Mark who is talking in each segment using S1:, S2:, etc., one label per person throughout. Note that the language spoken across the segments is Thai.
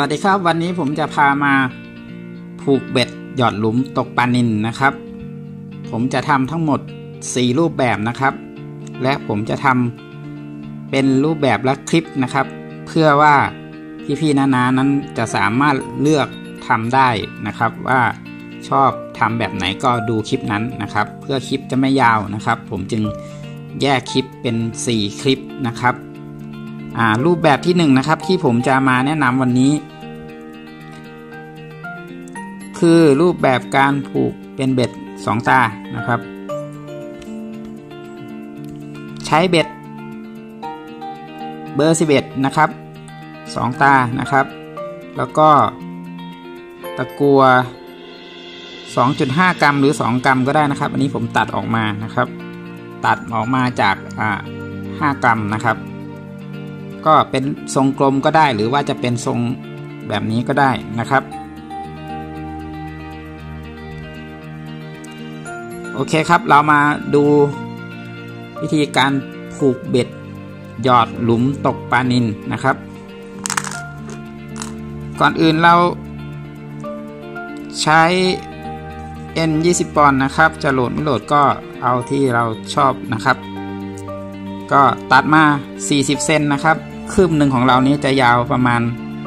S1: วัสดีครับวันนี้ผมจะพามาผูกเบ็ดหยอดหลุมตกปลานินนะครับ ผมจะทำทั้งหมด 4 รูปแบบนะครับ และผมจะทำเป็นรูปแบบและคลิปนะครับ เพื่อว่าพี่ๆนานานั้นจะสามารถเลือกทำได้นะครับ ว่าชอบทำแบบไหนก็ดูคลิปนั้นนะครับ เพื่อคลิปจะไม่ยาวนะครับ ผมจึงแยกคลิปเป็น 4 คลิปนะครับรูปแบบที่1นนะครับที่ผมจะมาแนะนำวันนี้ คือรูปแบบการผูกเป็นเบ็ด 2 ตานะครับ ใช้เบ็ด เบอร์ 11 นะครับ 2 ตานะครับ แล้วก็ตะกัว 2.5 กรัมหรือ 2 กรัมก็ได้นะครับ อันนี้ผมตัดออกมานะครับ ตัดออกมาจากอ่า5กรัมนะครับ ก็เป็นทรงกลมก็ได้หรือว่าจะเป็นทรงแบบนี้ก็ได้นะครับ โอเคครับเรามาดูวิธีการผูกเบ็ด หยอดหลุมตกปลานินนะครับ ก่อนอื่นเราใช้ N 20ปอนด์นะครับ จะโหลดไม่โหลดก็เอาที่เราชอบนะครับ ก็ตัดมา 40 เซนนะครับ คืบหนึ่งของเรานี้จะยาวประมาณ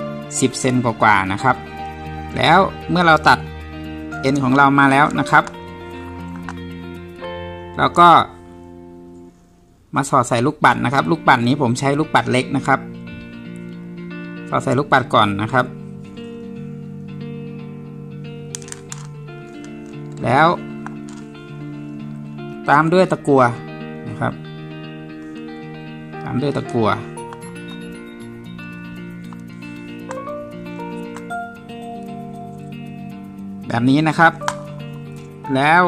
S1: 10 เซนกว่าๆนะครับ แล้วเมื่อเราตัดเอ็นของเรามาแล้วนะครับ เราก็ มาสอดใส่ลูกปัดนะครับ ลูกปัดนี้ผมใช้ลูกปัดเล็กนะครับ สอดใส่ลูกปัดก่อนนะครับ แล้ว ตามด้วยตะกัวนะครับ ตามด้วยตะกัวแบบนี้นะครับ แล้ว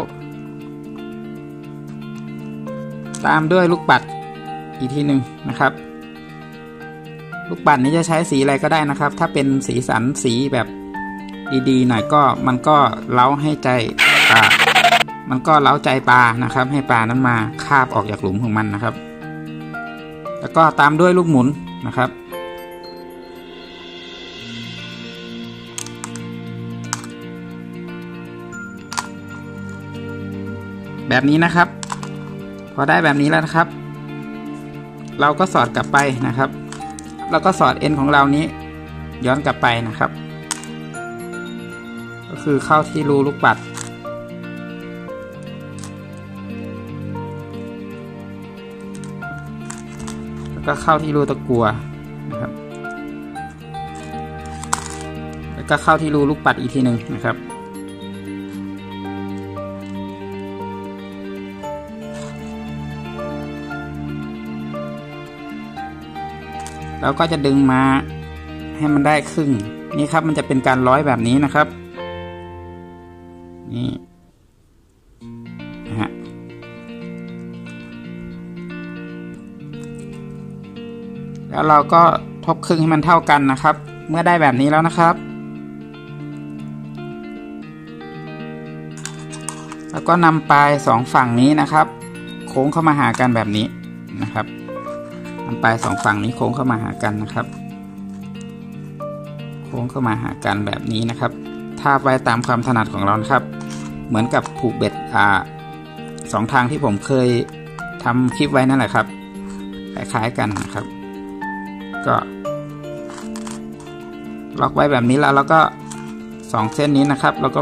S1: ตามด้วยลูกปัดอีกทีหนึ่งนะครับ ลูกปัดนี้จะใช้สีอะไรก็ได้นะครับ ถ้าเป็นสีสันสีแบบดีๆหน่อยก็มันก็เล้าให้ใจปลามันก็เล้าใจปลานะครับ ให้ปลานั้นมาคาบออกจากหลุมของมันนะครับ แล้วก็ตามด้วยลูกหมุนนะครับแบบนี้นะครับ พอได้แบบนี้แล้วนะครับ เราก็สอดกลับไปนะครับ แล้วก็สอดเอ็นของเรานี้ ย้อนกลับไปนะครับ ก็คือเข้าที่รูลูกปัด แล้วก็เข้าที่รูตะกัวนะครับ แล้วก็เข้าที่รูลูกปัดอีกทีหนึ่งนะครับ แล้วก็จะดึงมาให้มันได้ครึ่ง นี่ครับมันจะเป็นการร้อยแบบนี้นะครับ นี่นะฮะแล้วเราก็ทบครึ่งให้มันเท่ากันนะครับ เมื่อได้แบบนี้แล้วนะครับ แล้วก็นำปลายสองฝั่งนี้นะครับ โค้งเข้ามาหากันแบบนี้นะครับ ปลายสองฝั่งนี้โค้งเข้ามาหากันนะครับ โค้งเข้ามาหากันแบบนี้นะครับ ทาบไว้ตามความถนัดของเราครับ เหมือนกับผูกเบ็ดอ่าสองทางที่ผมเคยทำคลิปไว้นั่นแหละครับคล้ายๆกันนะครับ ก็ล็อกไว้แบบนี้แล้วเราก็สองเส้นนี้นะครับ แล้วก็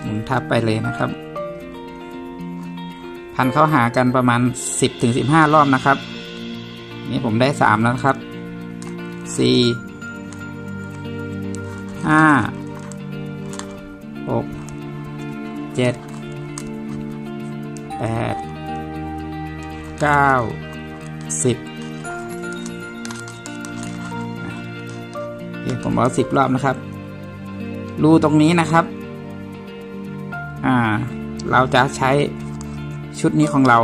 S1: หมุนทับไปเลยนะครับ พันเข้าหากันประมาณ 10-15 รอบนะครับ นี่ผมได้ 3 แล้วครับ 4 5 6 7 8 9 10ผมเอาสิบรอบนะครับ รูตรงนี้นะครับ อ่า เราจะใช้ ชุดนี้ของเรา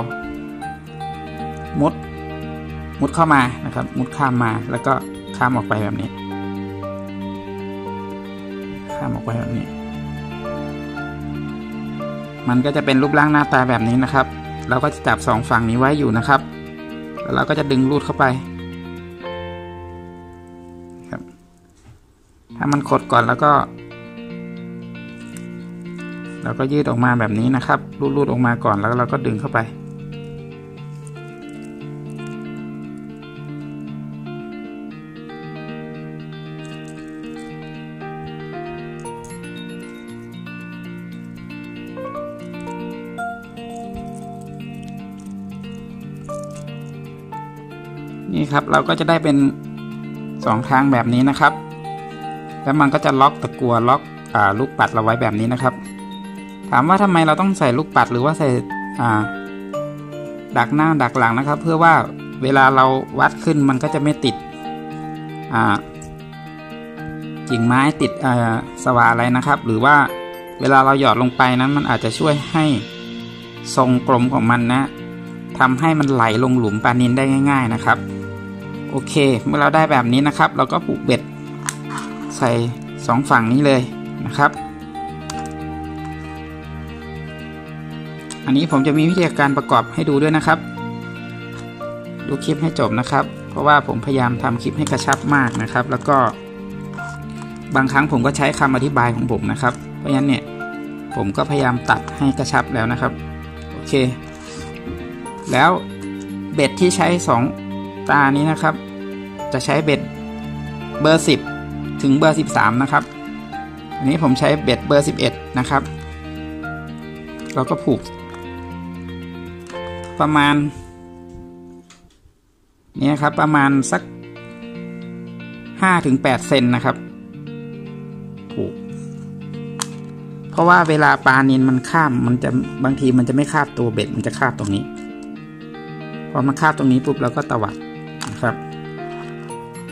S1: มุด มุดเข้ามานะครับ มุดข้ามมาแล้วก็ข้ามออกไปแบบนี้ ข้ามออกไปแบบนี้ มันก็จะเป็นรูปร่างหน้าตาแบบนี้นะครับ เราก็จะจับสองฝั่งนี้ไว้อยู่นะครับ แล้วเราก็จะดึงรูดเข้าไปครับให้มันขดก่อนแล้วก็ เราก็ยืดออกมาแบบนี้นะครับรูดๆออกมาก่อนแล้วเราก็ดึงเข้าไป นี่ครับเราก็จะได้เป็นสองทางแบบนี้นะครับ แล้วมันก็จะล็อกตะกัวล็อกอลูกปัดเราไว้แบบนี้นะครับ ถามว่าทำไมเราต้องใส่ลูกปัดหรือว่าใส่ดักหน้าดักหลังนะครับ เพื่อว่าเวลาเราวัดขึ้นมันก็จะไม่ติดกิ่งไม้ติดสว่าอะไรนะครับ หรือว่าเวลาเราหยอดลงไปนั้นมันอาจจะช่วยให้ทรงกลมของมันนะทำให้มันไหลลงหลุมปลานินได้ง่าย ๆนะครับ โอเค เมื่อเราได้แบบนี้นะครับ เราก็ผูกเบ็ดใส่สองฝั่งนี้เลยนะครับ อันนี้ผมจะมีวิธีการประกอบให้ดูด้วยนะครับ ดูคลิปให้จบนะครับ เพราะว่าผมพยายามทำคลิปให้กระชับมากนะครับ แล้วก็ บางครั้งผมก็ใช้คำอธิบายของผมนะครับ เพราะฉะนั้นเนี่ยผมก็พยายามตัดให้กระชับแล้วนะครับโอเค แล้วเบ็ดที่ใช้สองตานี้นะครับ จะใช้เบ็ดเบอร์ 10 ถึงเบอร์ 13 นะครับอันนี้ผมใช้เบ็ดเบอร์ 11 นะครับ เราก็ผูก ประมาณนี่ครับประมาณสัก5ถึง8เซนนะครับผูกเพราะว่าเวลาปลานินมันข้ามมันจะบางทีมันจะไม่คาบตัวเบ็ดมันจะคาบตรงนี้ พอมันคาบตรงนี้ปุ๊บเราก็ตวัดนะครับ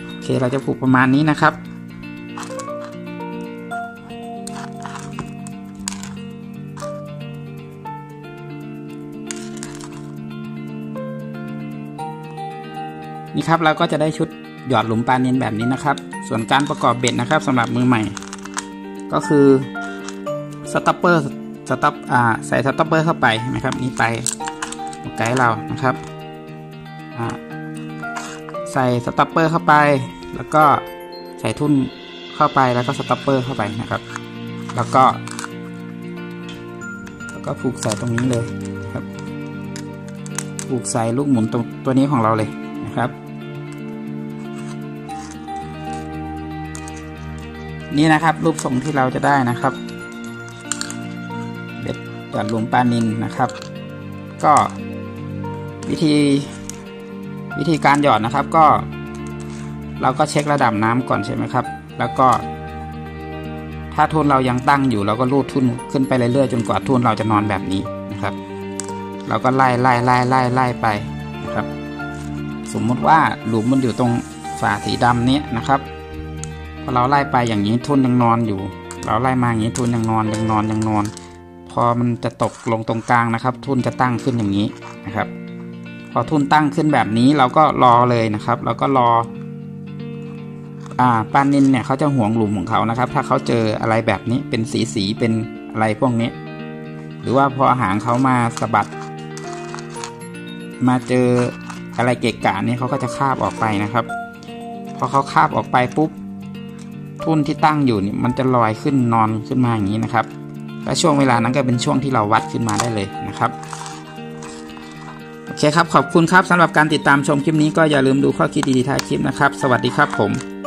S1: โอเคเราจะผูกประมาณนี้นะครับ นี่ครับเราก็จะได้ชุดหยอดหลุมปลาเนียนแบบนี้นะครับ ส่วนการประกอบเบ็ดนะครับสำหรับมือใหม่ ก็คือ stopper stop อ่าใส่ stopper เข้าไปนะครับ นี่ไปไกด์เรานะครับอ่าใส่ stopper เข้าไป แล้วก็ใส่ทุ่นเข้าไปแล้วก็ stopper เข้าไปนะครับ แล้วก็แล้วก็ผูกใส่ตรงนี้เลยครับ ผูกใส่ลูกหมุนตรงตัวนี้ของเราเลย ครับ นี่นะครับรูปทรงที่เราจะได้นะครับเบ็ดหยอดหลุมปลานินนะครับ ก็วิธีวิธีการหยอดนะครับก็ เราก็เช็คระดับน้ำก่อนใช่ไหมครับ แล้วก็ ถ้าทุนเรายังตั้งอยู่ เราก็รูดทุนขึ้นไปเรื่อยๆจนกว่าทุนเราจะนอนแบบนี้นะครับ เราก็ไล่ไล่ไล่ไล่ไล่ไปนะครับ สมมุติว่าหลุมมันอยู่ตรงฝาสีดำนี้นะครับพอเราไล่ไปอย่างนี้ทุนยังนอนอยู่ เราไล่มาอย่างนี้ทุนยังนอนยังนอนยังนอน พอมันจะตกลงตรงกลางนะครับ ทุนจะตั้งขึ้นอย่างนี้นะครับ พอทุนตั้งขึ้นแบบนี้เราก็รอเลยนะครับ เราก็รออ่าปานินเนี่ยเขาจะห่วงหลุมของเขานะครับ ถ้าเขาเจออะไรแบบนี้เป็นสีสีเป็นอะไรพวกนี้ หรือว่าพอหางเขามาสะบัด มาเจอ อะไรเกะกะนี่เขาก็จะคาบออกไปนะครับ พอเขาคาบออกไปปุ๊บทุ่นที่ตั้งอยู่นี่มันจะลอยขึ้นนอนขึ้นมาอย่างนี้นะครับและช่วงเวลานั้นก็เป็นช่วงที่เราวัดขึ้นมาได้เลยนะครับโอเคครับขอบคุณครับสำหรับการติดตามชมคลิปนี้ก็อย่าลืมดูข้อคิดดีๆท้ายคลิปนะครับ สวัสดีครับผม